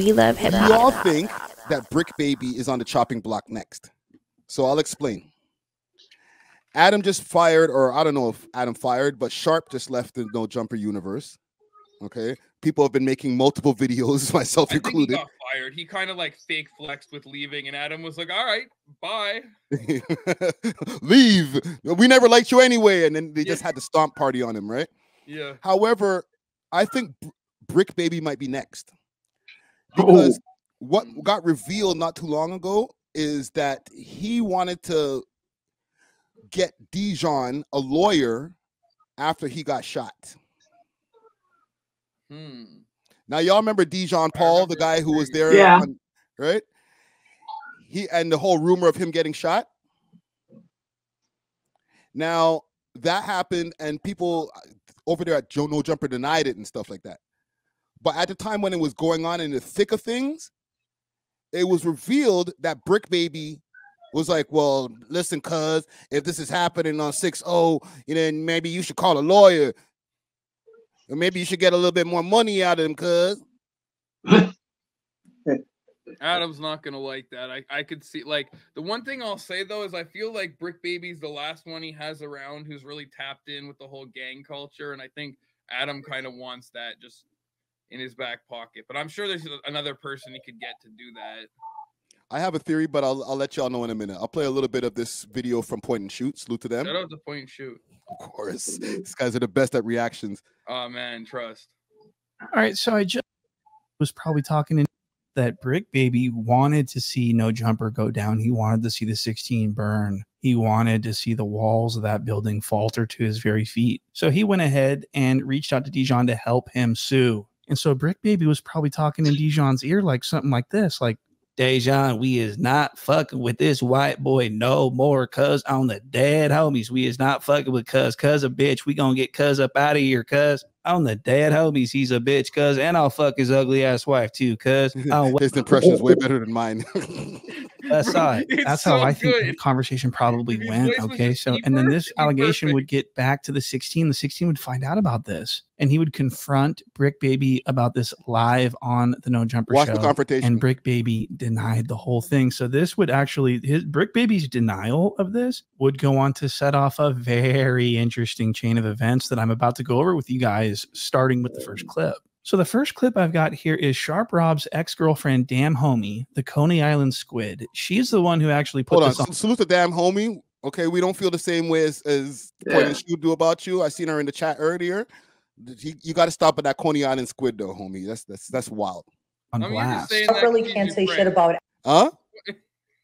We love hip hop. y'all think that Bricc Baby is on the chopping block next? So I'll explain. Adam just fired, or I don't know if Adam fired, but Sharp just left the No Jumper universe. Okay. People have been making multiple videos, myself I think he included. got fired. He kind of like fake flexed with leaving, and Adam was like, "All right, bye." Leave. We never liked you anyway. And then they just had the stomp party on him, right? Yeah. However, I think Br- Bricc Baby might be next because what got revealed not too long ago is that he wanted to get Dejon a lawyer after he got shot. Hmm. Now y'all remember Dejon Paul, the guy who was there, Yeah. on- right? He and the whole rumor of him getting shot. Now that happened, and people uh, over there at Joe No Jumper denied it and stuff like that. But at the time when it was going on in the thick of things, it was revealed that Bricc Baby was like, "Well, listen, cuz if this is happening on 6-0, you know, maybe you should call a lawyer, or maybe you should get a little bit more money out of him, cuz." Adam's not gonna like that. I, I could see like the one thing I'll say though is I feel like Bricc Baby's the last one he has around who's really tapped in with the whole gang culture, and I think Adam kind of wants that just in his back pocket. But I'm sure there's another person he could get to do that. I have a theory, but I'll I'll let y'all know in a minute. I'll play a little bit of this video from Point and Shoot. Salute to them. Shout out to Point and Shoot. Of course, these guys are the best at reactions. Oh man, trust. All right, so I just was probably talking in that Bricc Baby wanted to see No Jumper go down. He wanted to see the 16 burn. He wanted to see the walls of that building falter to his very feet. So he went ahead and reached out to Dejon to help him sue. And so Bricc Baby was probably talking in Dejon's ear like something like this, like Dejon, we is not fucking with this white boy no more. Cuz on the dead homies, we is not fucking with cuz. Cuz a bitch. We gonna get cuz up out of here. Cuz on the dead homies, he's a bitch. Cuz and I'll fuck his ugly ass wife too. Cuz on His impression is way better than mine. That's side. It's That's how so I think the conversation probably his went. Okay. So, and then this allegation perfect. would get back to the 16. The 16 would find out about this and he would confront Bricc Baby about this live on the No Jumper Watch show. the confrontation. And Bricc Baby denied the whole thing. So, this would actually, his Bricc Baby's denial of this would go on to set off a very interesting chain of events that I'm about to go over with you guys, starting with the first clip. So the first clip I've got here is Sharp Rob's ex-girlfriend, Damn Homie, the Coney Island Squid. She's the one who actually put Hold on. this on. s- Salute to damn homie. Okay, we don't feel the same way as, as Point Yeah. and Shoot do about you. I seen her in the chat earlier. You, you got to stop at that Coney Island squid though, homie. That's that's that's wild. on I mean, you're blast. I that really 'cause she's can't your say shit about it. Huh?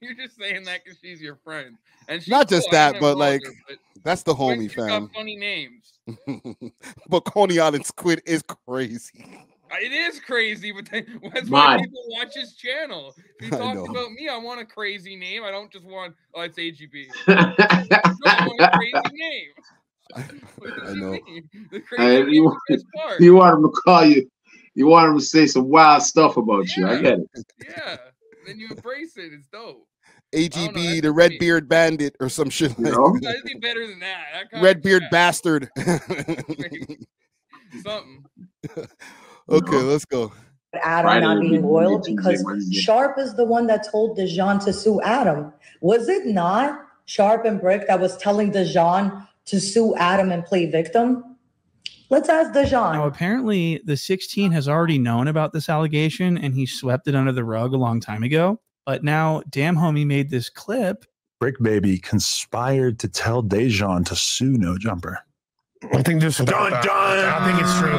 You're just saying that because she's your friend, and she's Not just cool, that, but like wrong with her, that's the homie she's got fam. funny names. but Coney Island squid is crazy. Uh, It is crazy, but then, that's why Mine. people watch his channel. He I talks about me. I want a crazy name. I don't just want. Oh, it's AGB. No, I want a crazy name. What I know. mean? The crazy name you- is the best part. you want him to call you. You want him to say some wild stuff about you. I get it. Yeah. Then you embrace it. It's dope. AGB, that's the Red funny. Beard Bandit, or some shit You like know? It's anything better than that. that Red Beard crap. Bastard. Something. okay, let's go. Adam Friday not being loyal because Sharp is the one that told Dejon to sue Adam. Was it not Sharp and Bricc that was telling Dejon to sue Adam and play victim? Let's ask Now, apparently, the 16 has already known about this allegation and he swept it under the rug a long time ago. But now, Damn Homie made this clip. Bricc Baby conspired to tell Dejon to sue No Jumper. I think there's some. Dun, dun. I think it's true.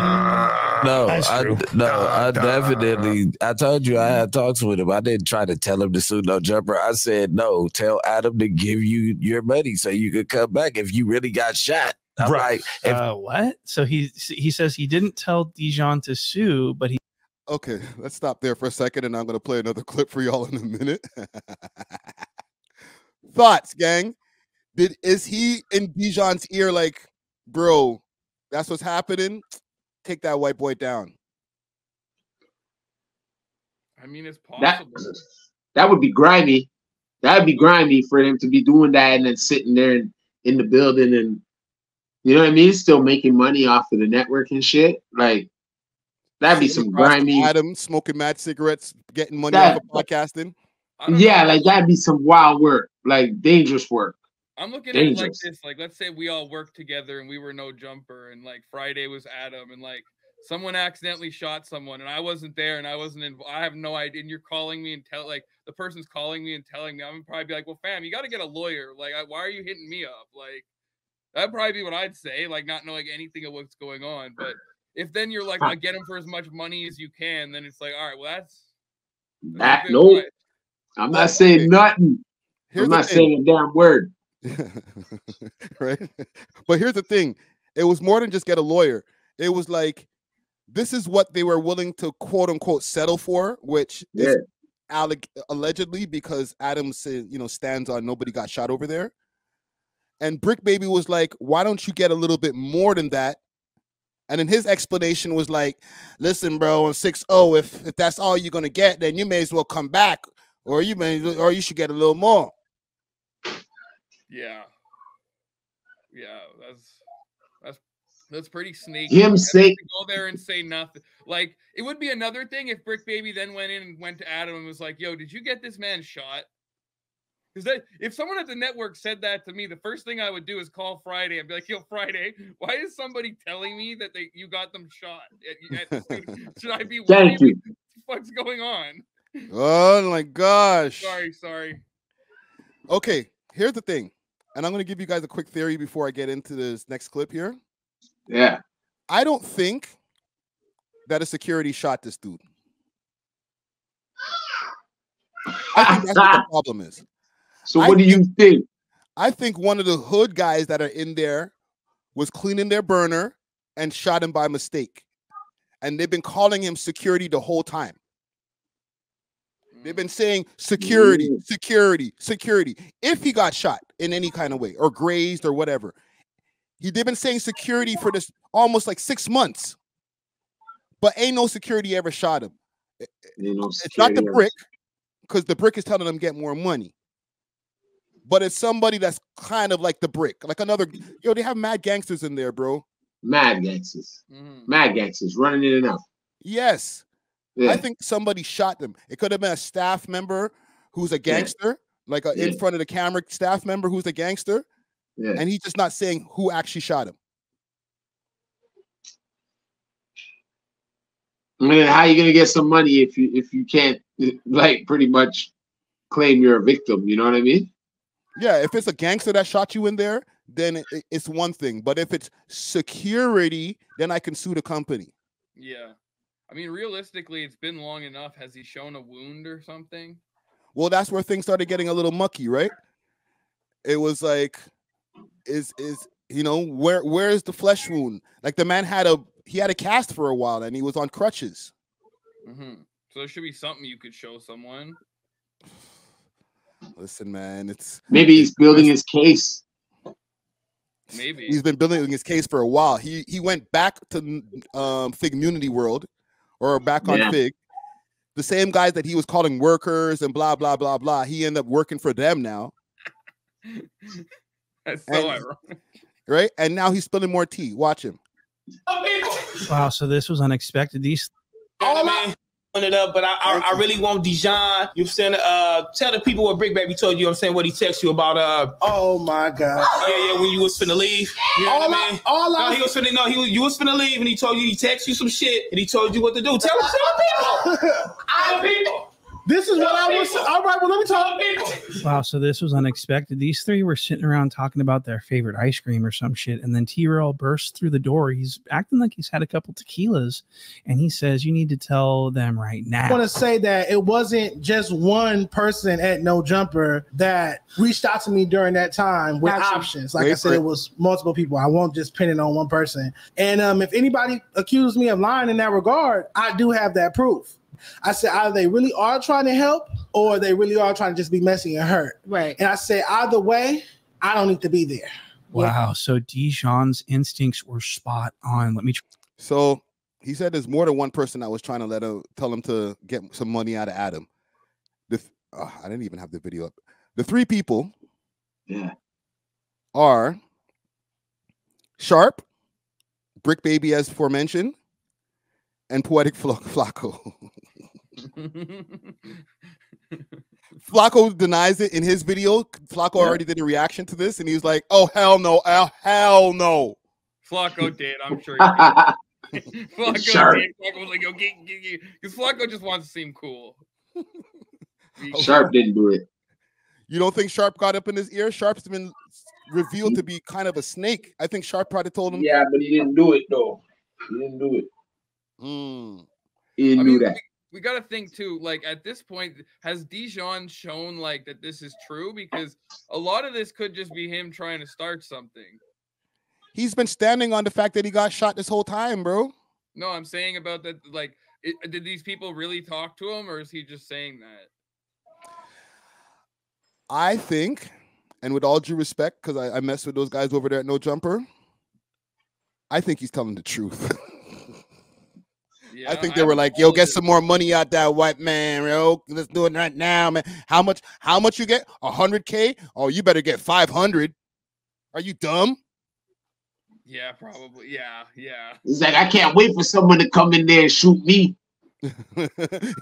No, I, no, Dun, I dun. definitely. I told you I had talks with him. I didn't try to tell him to sue no jumper. I said no. Tell Adam to give you your money so you could come back if you really got shot. I'm Right. like, if Uh, what? So he he says he didn't tell Dejon to sue, but he Okay, let's stop there for a second, and I'm gonna play another clip for y'all in a minute. Thoughts, gang? Did is he in Dejon's ear like, bro? That's what's happening. Take that white boy down. I mean, it's That possible. that would be grimy. That'd be grimy for him to be doing that and then sitting there in, in the building and you know what I mean? Still making money off of the network and shit. Like That'd be sitting some across grimy. Adam smoking mad cigarettes, getting money That- off of podcasting. Yeah, know. like that'd be some wild work, like dangerous work. I'm looking at it like this. Like, let's say we all worked together and we were no jumper, and like Friday was Adam, and like someone accidentally shot someone, and I wasn't there, and I wasn't. involved. I have no idea. And you're calling me and tell like the person's calling me and telling me. I'm probably be like, well, fam, you got to get a lawyer. Like, I, why are you hitting me up? Like, that'd probably be what I'd say. Like, not knowing anything of what's going on, but. If then you're like, I get him for as much money as you can, then it's like, all right, well, that's, that's That nope. price. I'm not saying okay. nothing. Here's I'm not thing. saying a damn word. right? But here's the thing: it was more than just get a lawyer. It was like this is what they were willing to quote unquote settle for, which Yeah. is alleg- allegedly because Adams said, you know, stands on nobody got shot over there. And Bricc Baby was like, why don't you get a little bit more than that? And then his explanation was like, listen, bro, on 6-0, if if that's all you're gonna get, then you may as well come back, or you may or you should get a little more. Yeah. Yeah, that's that's that's pretty sneaky. Him say- to go there and say nothing. Like it would be another thing if Bricc Baby then went in and went to Adam and was like, "Yo, did you get this man shot?" Because if someone at the network said that to me, the first thing I would do is call Friday and be like, "Yo, Friday, why is somebody telling me that they you got them shot? At, at, should I be Thank you. What's going on?" Oh my gosh. Sorry, sorry. Okay, here's the thing. And I'm going to give you guys a quick theory before I get into this next clip here. Yeah. I don't think that a security shot this dude. I think that's what the problem is. So I what do you think? I think one of the hood guys that are in there was cleaning their burner and shot him by mistake. And they've been calling him security the whole time. They've been saying security, Mm. security, security. If he got shot in any kind of way or grazed or whatever, he they've been saying security for this almost like six months. But ain't no security ever shot him. Know, It's not the brick, because the brick is telling them get more money. But it's somebody that's kind of like the brick, like another. Yo, they have mad gangsters in there, bro. Mad gangsters. Mhm. Mad gangsters running in and out. Yes, Yeah. I think somebody shot them. It could have been a staff member who's a gangster, like a in front of the camera staff member who's a gangster, yeah. and he's just not saying who actually shot him. I mean, how you gonna get some money if you if you can't like pretty much claim you're a victim? You know what I mean? Yeah, if it's a gangster that shot you in there, then it- it- it's one thing. But if it's security, then I can sue the company. Yeah. I mean, realistically, it's been long enough. Has he shown a wound or something? Well, that's where things started getting a little mucky, right? It was like, is is you know where where is the flesh wound? Like the man had a he had a cast for a while and he was on crutches. hmm So there should be something you could show someone. Listen, man, it's Maybe he's building his case. Maybe. he's been building his case for a while. He he went back to um Fig Community World or back on Yeah. Fig. The same guys that he was calling workers and blah blah blah blah. He ended up working for them now, That's so and- ironic. right? And now he's spilling more tea. Watch him. Wow, so this was unexpected. These All I it up, but I, I, I really want Dejon. You saying uh tell the people what Bricc Baby told you. I'm saying what he texted you about uh Oh my god. yeah yeah when you was finna leave. You know All what I I, mean? all No, I, he was finna no, he was you was finna leave and he told you he texted you some shit and he told you what to do. Tell tell the people. The people. This is what I was. All right, well let me talk. wow, so this was unexpected. These three were sitting around talking about their favorite ice cream or some shit, and then T Rail bursts through the door. He's acting like he's had a couple tequilas, and he says, "You need to tell them right now." I want to say that it wasn't just one person at No Jumper that reached out to me during that time with Gotcha. options. Like I said, it it. was multiple people. I won't just pin it on one person. And um, if anybody accused me of lying in that regard, I do have that proof. I said either they really are trying to help or they really are trying to just be messy and hurt. Right. And I said either way, I don't need to be there. Wow, so Dejon's instincts were spot on. Let me tr- So he said there's more than one person that was trying to let him tell him to get some money out of Adam. The th- uh, I didn't even have the video up. The three people Yeah. are Sharp, Bricc Baby, as aforementioned, and Poetik Fla- Flakko. Flakko denies it in his video. Flakko Yeah. already did a reaction to this, and he was like, "Oh hell no, oh, hell no." Flakko did. I'm sure. He did. Flakko Sharp. did. Flakko was like, "Yo, get, get, get," because Flakko just wants to seem cool. He- Sharp didn't do it. You don't think Sharp got up in his ear? Sharp's been revealed to be kind of a snake. I think Sharp probably told him. Yeah, but he didn't do it though. He didn't do it. "Mm, He didn't I do mean, that. We, got to think too. Like at this point, has Dejon shown like that this is true? Because a lot of this could just be him trying to start something. He's been standing on the fact that he got shot this whole time, bro. No, I'm saying about that. Like, it, uh, did these people really talk to him, or is he just saying that? I think, and with all due respect, because I, I mess with those guys over there at No Jumper, I think he's telling the truth. Yeah, I think they were haven't like, "Yo, get some more money out that white man, yo. Let's do it right now, man. How much? How much you get? A hundred k? Oh, you better get five hundred. Are you dumb? Yeah, probably. Yeah, yeah. He's like, I can't wait for someone to come in there and shoot me.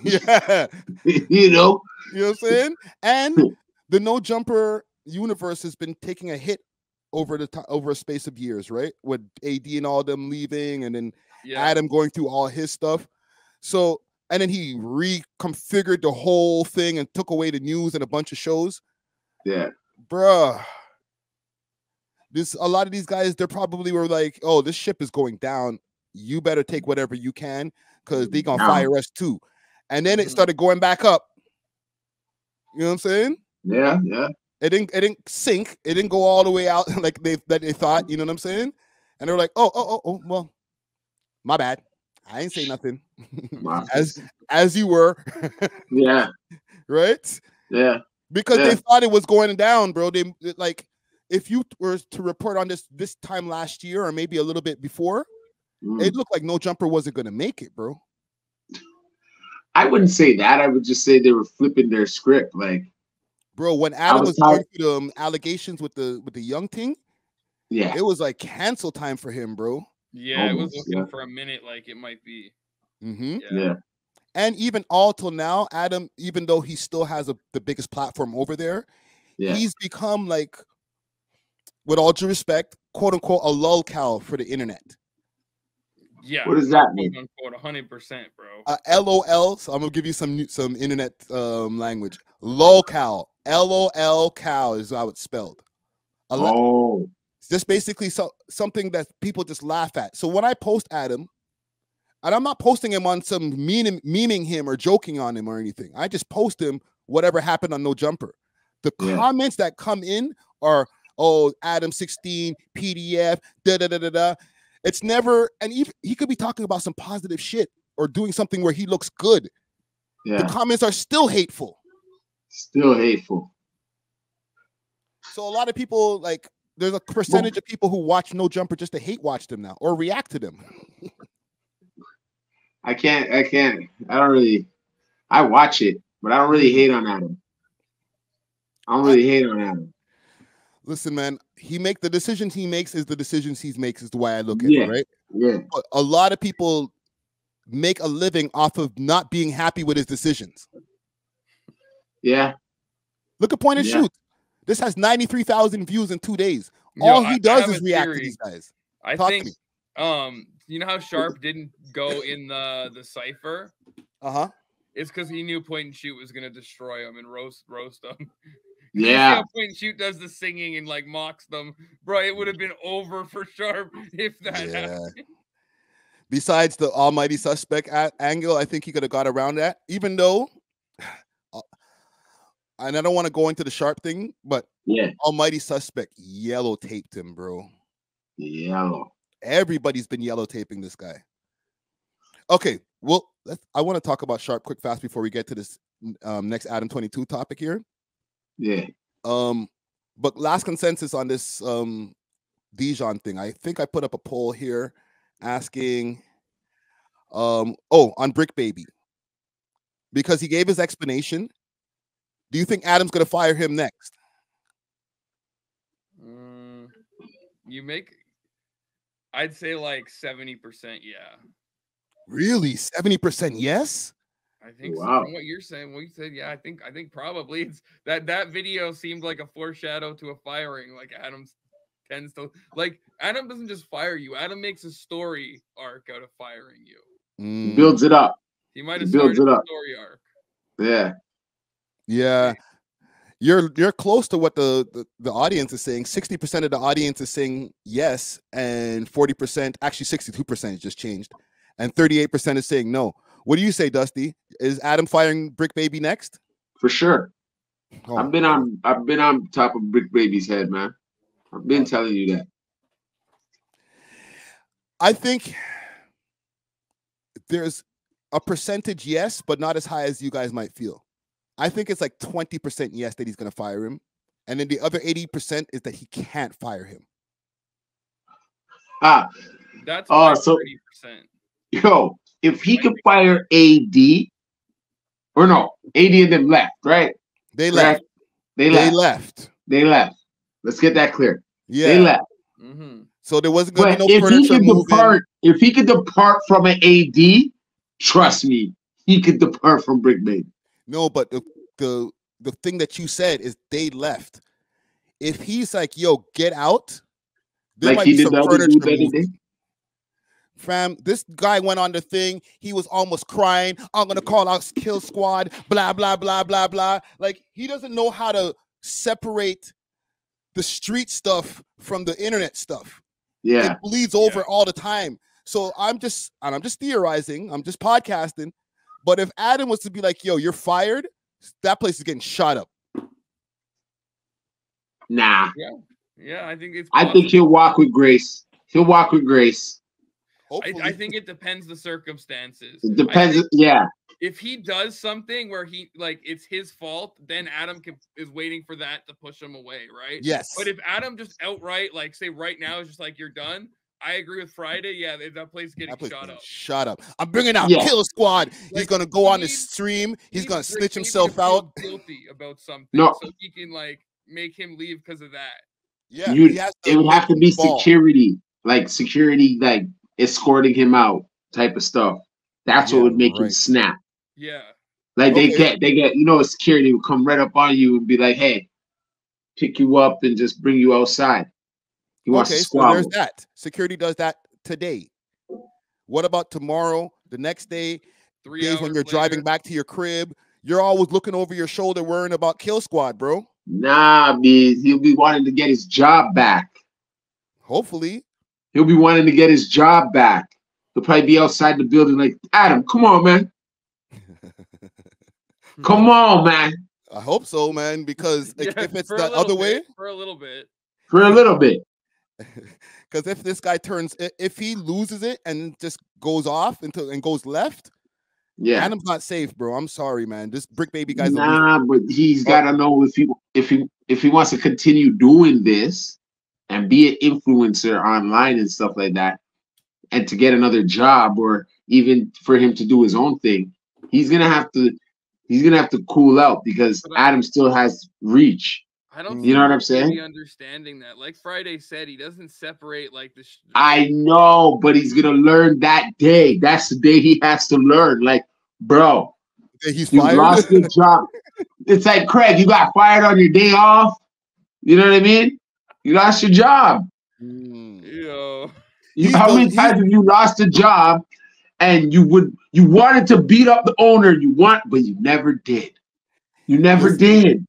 yeah, you know? you know what I'm saying. And the no jumper universe has been taking a hit over the time over a space of years, right? With AD and all them leaving, and then Yeah. Adam going through all his stuff. So, and then he reconfigured the whole thing and took away the news and a bunch of shows. Yeah. Bruh. This a lot of these guys, they're probably were like, oh, this ship is going down. You better take whatever you can because they gonna Down. fire us too. And then it Mhm. started going back up. You know what I'm saying? Yeah, yeah. It didn't it didn't sink. It didn't go all the way out like they that they thought, you know what I'm saying? And they were like, oh, oh, oh, oh, well, my bad. I ain't say nothing. Wow. as as you were, Yeah, right? yeah. Because Yeah. they thought it was going down, bro. They like if you were to report on this this time last year or maybe a little bit before, Mm. it looked like no jumper wasn't gonna make it, bro. I wouldn't say that. I would just say they were flipping their script. Like, Bro, when Adam was was going through the um, allegations with the with the young thing, yeah, it was like cancel time for him, bro. Yeah, it was looking yeah. for a minute like it might be. Mm-hmm. Yeah. yeah, And even all till now, Adam, even though he still has a, the biggest platform over there, yeah. he's become like, with all due respect, quote unquote, a lolcow for the internet. Yeah. What does that mean? Quote unquote, hundred percent, bro. Uh, LOL. So I'm gonna give you some new- some internet um, language. Lolcow. L O L cow is how it's spelled. A Oh, It's just basically so, something that people just laugh at. So when I post Adam, and I'm not posting him on some meaning, memeing him or joking on him or anything. I just post him whatever happened on No Jumper. The Yeah. comments that come in are, "Oh, Adam 16 PDF." Da da da da da. It's never, and he he could be talking about some positive shit or doing something where he looks good. Yeah. The comments are still hateful. Still hateful. So a lot of people like there's a percentage of people who watch No Jumper just to hate watch them now or react to them. I can't. I can't. I don't really. I watch it, but I don't really hate on Adam. I don't really hate on Adam. Listen, man, he make the decisions he makes is the decisions he makes is the way I look at Yeah. it, right? Yeah, But a lot of people make a living off of not being happy with his decisions. yeah. Look at point and Yeah. shoot. This has 93,000 views in two days. Yo, All I- he I does have is a react to these guys. I Talk think um you know how Sharp didn't go in the the cipher? Uh-huh. It's because he knew point and shoot was gonna destroy him and roast roast them. You see Yeah. how point and shoot does the singing and like mocks them, bro. It would have been over for Sharp if that Yeah. happened. Besides the almighty suspect a- angle, I think he could have got around that, even though, uh, and I don't want to go into the sharp thing, but Yeah. almighty suspect yellow taped him, bro. Yellow. Everybody's been yellow taping this guy. Okay, well, let's, I want to talk about sharp quick fast before we get to this um, next Adam 22 topic here. Yeah. Um, but last consensus on this um Dejon thing. I think I put up a poll here asking um oh on Bricc Baby. Because he gave his explanation. Do you think Adam's gonna fire him next? Mm, you make I'd say like 70%, yeah. Really, 70% yes? I think so. Wow. from what you're saying, what you said, yeah, I think I think probably it's that that video seemed like a foreshadow to a firing. Like Adam tends to like Adam doesn't just fire you. Adam makes a story arc out of firing you. Mm, Builds it up. He might He have builds started it a up. story arc. Yeah. Yeah. You're you're close to what the, the, the audience is saying. 60% of the audience is saying yes, and 40%, actually 62% just changed, and 38% is saying no. What do you say, Dusty? Is Adam firing Bricc Baby next? For sure. Oh, I've been on I've been on top of Bricc Baby's head, man. I've been telling you that. I think there's a percentage yes, but not as high as you guys might feel. I think it's like 20% yes that he's going to fire him. And then the other 80% is that he can't fire him. Ah, That's Oh, my so- thirty percent. yo, if he could fire AD, or no, AD and them left, right? They left. They They left. left. They left. Let's get that clear. Yeah. They left. Mm-hmm. So there wasn't going But to be no if he could moving. depart, if he could depart from an AD, trust me, he could depart from Bricc Baby. No, but the, the the thing that you said is they left. If he's like, "Yo, get out," there Like might he be some furniture dude the other moving. day. Fam, this guy went on the thing. He was almost crying. I'm gonna call out Kill Squad. Blah blah blah blah blah. Like he doesn't know how to separate the street stuff from the internet stuff. Yeah. It bleeds over all the time. So I'm just, and I'm just theorizing. I'm just podcasting. But if Adam was to be like, "Yo, you're fired," that place is getting shot up. Nah. Yeah, Yeah, I think it's. I think he'll walk with grace. He'll walk with grace. I, I think it depends the circumstances. It depends. Yeah. if he does something where he like it's his fault, then Adam can, is waiting for that to push him away, right? yes. But if Adam just outright, like, say right now is just like you're done, I agree with Friday. Yeah, that- that place is getting That place shot up. shut up. I'm bringing out Yeah. Kill Squad. He's gonna go on he his needs- stream. He's Needs gonna snitch himself out. guilty about something, No. so he can like make him leave because of that. Yeah, You- It would have to be ball. security, like security, like escorting him out, type of stuff. That's Yeah, what would make him snap. Yeah, Like they get, they get, you know, security would come right up on you and be like, "Hey, pick you up and just bring you outside." He wants Okay, to so there's that. Security does that today. What about tomorrow? The next day, three days hours when you're driving back to your crib, you're always looking over your shoulder, worrying about Kill Squad, bro. Nah, man, he'll be wanting to get his job back. Hopefully, He'll be wanting to get his job back. He'll probably be outside the building like, Adam, come on, man. Come on, man. I hope so, man. Because Yeah, if it's for a the little other way, for a little bit. For a little bit. because if this guy turns, if he loses it and just goes off into and goes left, Yeah. Adam's not safe, bro. I'm sorry, man. This bricc baby guy's. Nah, but he's gotta know if he if he if he wants to continue doing this and be an influencer online and stuff like that, and to get another job or even for him to do his own thing, he's gonna have to he's gonna have to cool out because Adam still has reach. I don't. You know what I'm see Brady saying? Understanding that, like Friday said, he doesn't separate like the. sh- I know, but he's gonna learn that day. That's the day he has to learn. Like, bro, He's you fired. lost your job. It's like Craig, you got fired on your day off. You know what I mean? You lost your job. Mm. Yo, You, He's how many times have you lost a job and you would you wanted to beat up the owner you want, but you never did. You never did.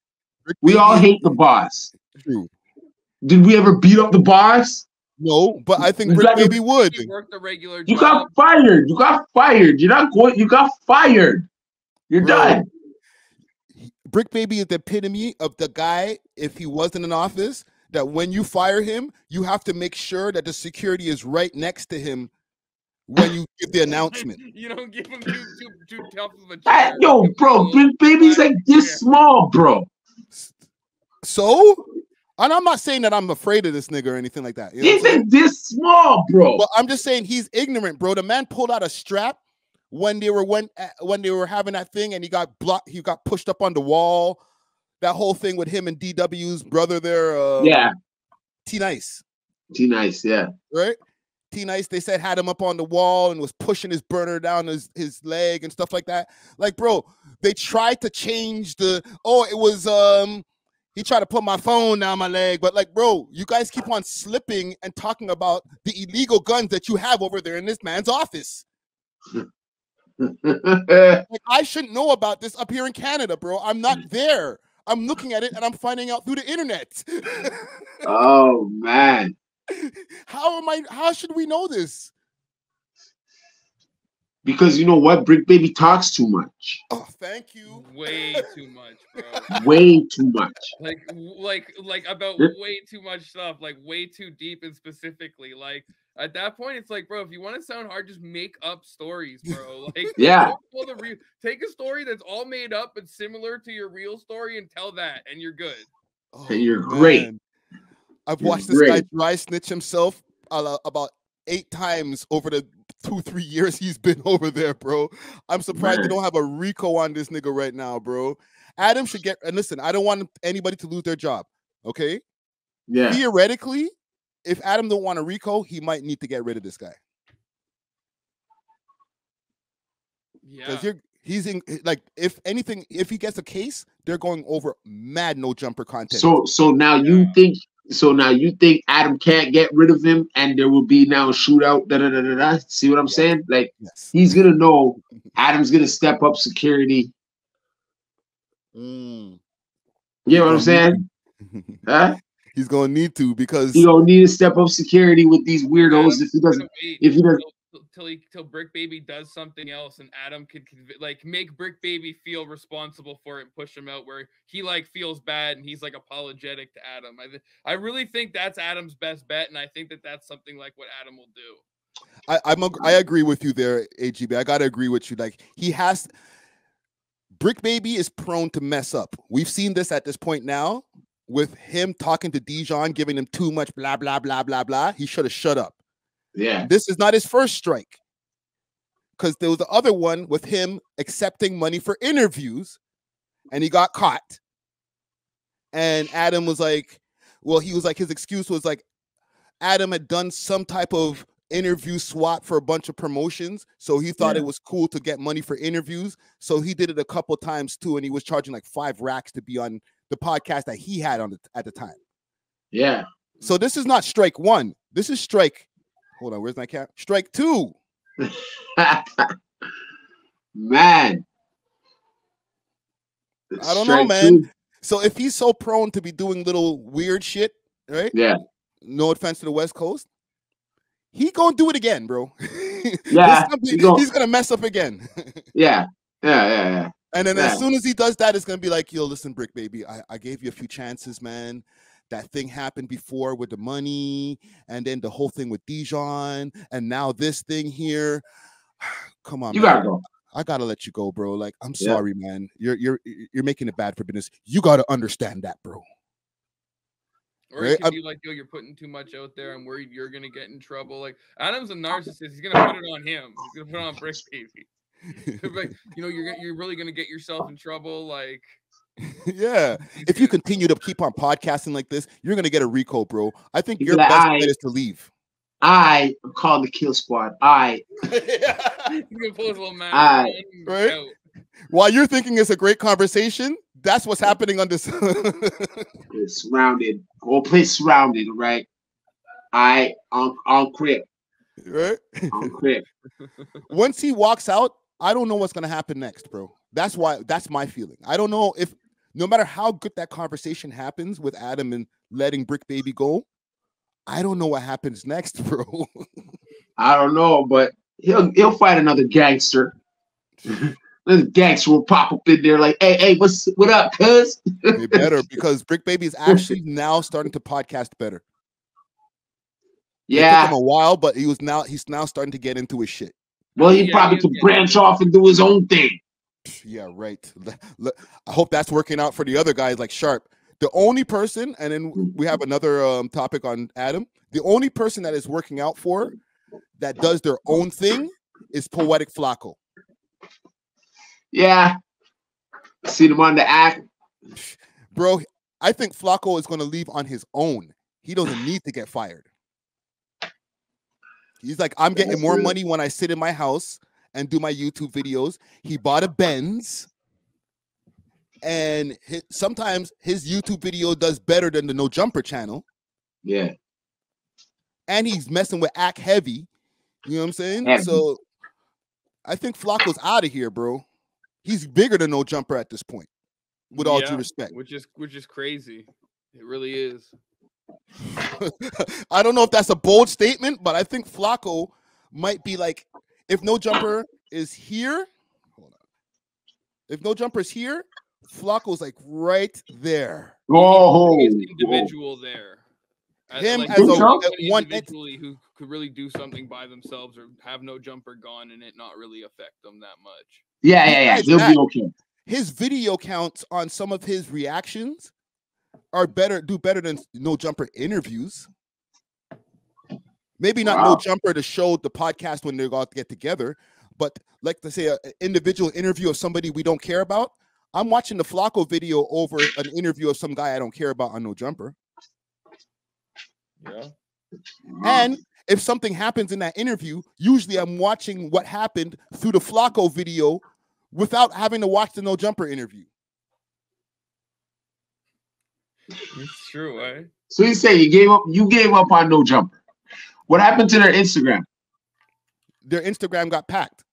Bricc We all hate the boss. True. Did we ever beat up the boss? No, but I think You Bricc got to- Baby would. he worked a regular You job. got fired. You got fired. You're not going. You got fired. You're Bro. done. Bricc Baby is the epitome of the guy, if he wasn't in office, that when you fire him, you have to make sure that the security is right next to him when you give the announcement. you don't give him too too too tough of a That- chair. yo, bro, big baby's like this small, bro. So, and I'm not saying that I'm afraid of this nigga or anything like that. You know what I'm He's saying? like this small, bro. But I'm just saying he's ignorant, bro. The man pulled out a strap when they were when when they were having that thing, and he got blocked. He got pushed up on the wall. That whole thing with him and DW's brother there. Uh, Yeah, T Nice, T nice. Yeah, right? T Nice, they said had him up on the wall and was pushing his burner down his, his leg and stuff like that. Like, bro, they tried to change the oh, it was um he tried to put my phone down my leg, but like, bro, you guys keep on slipping and talking about the illegal guns that you have over there in this man's office. like, I shouldn't know about this up here in Canada, bro. I'm not there. I'm looking at it and I'm finding out through the internet. oh man. How am I how should we know this? Because you know what? Brick Baby talks too much. Oh, thank you. Way too much, bro. Way too much. Like, like, like about Yep. way too much stuff. Like, way too deep and specifically. Like, at that point, it's like, bro, if you want to sound hard, just make up stories, bro. Like, Yeah. don't the real- take a story that's all made up but similar to your real story and tell that, and you're good. Oh, And you're great. Man. I've You're watched this guy great. dry snitch himself uh, about eight times over the two, three years he's been over there, bro. I'm surprised they don't have a RICO on this nigga right now, bro. Adam should get and listen, I don't want anybody to lose their job. Okay. Yeah. Theoretically, if Adam don't want a RICO, he might need to get rid of this guy. Yeah. Because you're he's in like if anything, if he gets a case, they're going over mad no jumper content. So so now you think so now you think Adam can't get rid of him and there will be now a shootout. Da, da, da, da, da. See what I'm saying? Like yes. he's gonna know Adam's gonna step up security. Mm. You know what I'm saying? Huh? He's gonna need to because He gonna need to step up security with these weirdos if he doesn't if he doesn't till, he till Bricc Baby does something else, and Adam could conv- like make Bricc Baby feel responsible for it and push him out where he like feels bad and he's like apologetic to Adam. I th- I really think that's Adam's best bet, and I think that that's something like what Adam will do. I, I'm ag- I agree with you there, AGB. I gotta agree with you. Like he has Bricc Baby is prone to mess up. We've seen this at this point now with him talking to Dejon, giving him too much blah blah blah blah blah. He should have shut up. Yeah. This is not his first strike. Because there was the other one with him accepting money for interviews and he got caught. And Adam was like, well, he was like, his excuse was like, Adam had done some type of interview swap for a bunch of promotions. So he thought Yeah. it was cool to get money for interviews. So he did it a couple times too. And he was charging like five racks to be on the podcast that he had on the, at the time. Yeah. So this is not strike one. This is strike. Hold on, where's my cap? Strike two. man. I don't know, man. two. So if he's so prone to be doing little weird shit, right? Yeah. No offense to the West Coast, he gonna do it again, bro. Yeah, something- he gon- he's gonna mess up again. Yeah. Yeah. Yeah. Yeah. and then Yeah. as soon as he does that, it's gonna be like, yo, listen, Bricc Baby, I, I gave you a few chances, man. That thing happened before with the money, and then the whole thing with Dejon, and now this thing here. Come on, You man. gotta go. I gotta let you go, bro. Like, I'm Yeah. sorry, man. You're you're you're making it bad for business. You gotta understand that, bro. Or Right, it could be like, yo, you're putting too much out there. I'm worried you're gonna get in trouble. Like Adam's a narcissist. He's gonna put it on him. He's gonna put it on Bricc Baby. Like, you know, you're gonna- you're really gonna get yourself in trouble. Like, yeah. If you continue to keep on podcasting like this, you're gonna get a recall, bro. I think He's your like, best "I- bet is to leave. I am called the kill squad. I he's gonna pull his little mask Aye. on and Right? out. While you're thinking it's a great conversation, that's what's happening on this. is surrounded. Whole place surrounded, right? I on on crib. right? On crib. Once he walks out, I don't know what's gonna happen next, bro. That's why that's my feeling. I don't know if no matter how good that conversation happens with Adam and letting Bricc Baby go, I don't know what happens next, bro. I don't know, but he'll he'll fight another gangster. Another gangster will pop up in there like, hey, hey, what's what up, cuz? They better because Bricc Baby is actually now starting to podcast better. It took Yeah. him a while, but he was now he's now starting to get into his shit. Well, he Yeah, probably he's could getting- branch off and do his own thing. Yeah, right. I hope that's working out for the other guys like Sharp. The only person, and then we have another um, topic on Adam. The only person that is working out for that does their own thing is Poetik Flakko. Yeah. Seen him on the act. Bro, I think Flakko is going to leave on his own. He doesn't need to get fired. He's like, I'm getting more money when I sit in my house and do my YouTube videos. He bought a Benz. And hi- sometimes his YouTube video does better than the No Jumper channel. Yeah. And he's messing with Act Heavy. You know what I'm saying? Heavy. So I think Flakko's out of here, bro. He's bigger than No Jumper at this point, with all due respect. which is which is crazy. It really is. I don't know if that's a bold statement, but I think Flakko might be like, if no jumper is here, hold on. If no jumper is here, Flakko's like right there. Oh, Biggest individual there. As- Him like, as a- a one individually who could really do something by themselves or have no jumper gone and it not really affect them that much. yeah, yeah, yeah. Besides He'll that- be okay. His video counts on some of his reactions are better, do better than no jumper interviews. Maybe not no jumper to show the podcast when they're going to get together, but like to say, an individual interview of somebody we don't care about. I'm watching the Flakko video over an interview of some guy I don't care about on no jumper. Yeah. And if something happens in that interview, usually I'm watching what happened through the Flakko video without having to watch the no jumper interview. It's true, eh? So you say you gave up. You gave up on no jumper. What happened to their Instagram? Their Instagram got packed.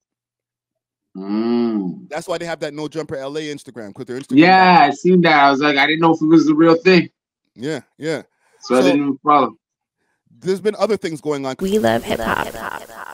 Mm. That's why they have that no jumper LA Instagram because their Instagram. Yeah, I seen that. I was like, I didn't know if it was the real thing, yeah, yeah. so, I didn't even follow. There's been other things going on. We love hip hop.